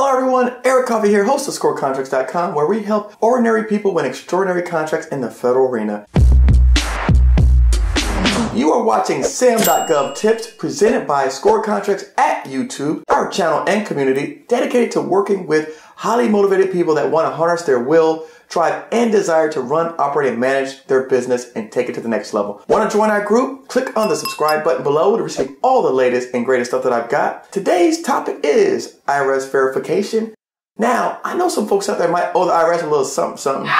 Hello everyone, Eric Coffie here, host of ScoreContracts.com, where we help ordinary people win extraordinary contracts in the federal arena. You are watching SAM.gov tips presented by Score Contracts at YouTube, our channel and community dedicated to working with highly motivated people that want to harness their will, drive, and desire to run, operate, and manage their business and take it to the next level. Want to join our group? Click on the subscribe button below to receive all the latest and greatest stuff that I've got. Today's topic is IRS verification. Now, I know some folks out there might owe the IRS a little something, something,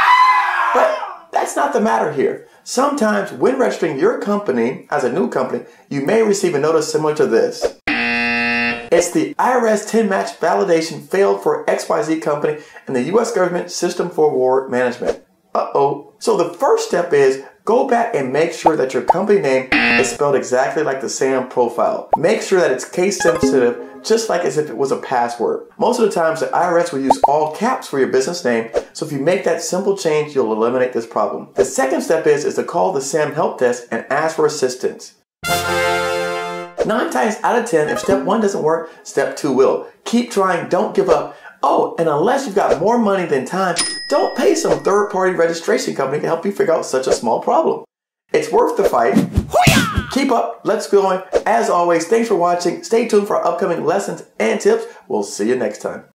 but that's not the matter here. Sometimes when registering your company as a new company, you may receive a notice similar to this. It's the IRS TIN match validation failed for XYZ company and the US government system for award management. Uh-oh. So the first step is go back and make sure that your company name is spelled exactly like the SAM profile. Make sure that it's case sensitive just like as if it was a password. Most of the times the IRS will use all caps for your business name, so if you make that simple change, you'll eliminate this problem. The second step is, is to call the SAM help desk and ask for assistance. Nine times out of 10, if step one doesn't work, step two will. Keep trying, don't give up. Oh, and unless you've got more money than time, don't pay some third party registration company to help you figure out such a small problem. It's worth the fight. Keep up, let's go on. As always, thanks for watching. Stay tuned for upcoming lessons and tips. We'll see you next time.